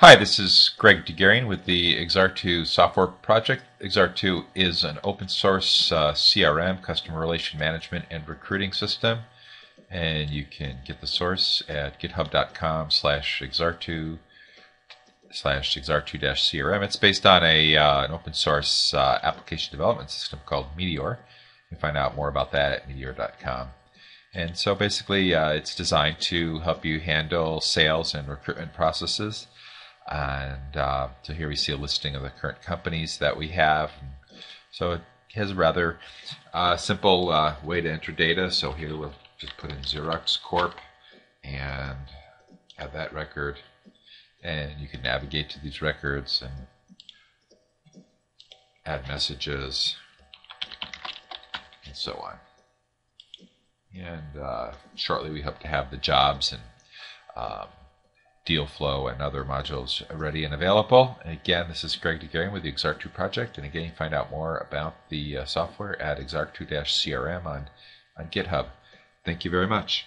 Hi, this is Greg DeGarian with the Exartu software project. Exartu is an open source uh, CRM, customer relation management and recruiting system. And you can get the source at github.com slash exartu slash exartu-crm. It's based on a, uh, an open source uh, application development system called Meteor. You can find out more about that at meteor.com. And so basically, uh, it's designed to help you handle sales and recruitment processes. And uh, so here we see a listing of the current companies that we have. So it has a rather uh, simple uh, way to enter data. So here we'll just put in Xerox Corp and add that record. And you can navigate to these records and add messages and so on. And uh, shortly we hope to have the jobs and um, deal flow and other modules ready and available. Again, this is Greg DeGarian with the Exartu project. And again, you find out more about the uh, software at exartu-crm on, on GitHub. Thank you very much.